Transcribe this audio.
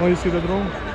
conhecida drone?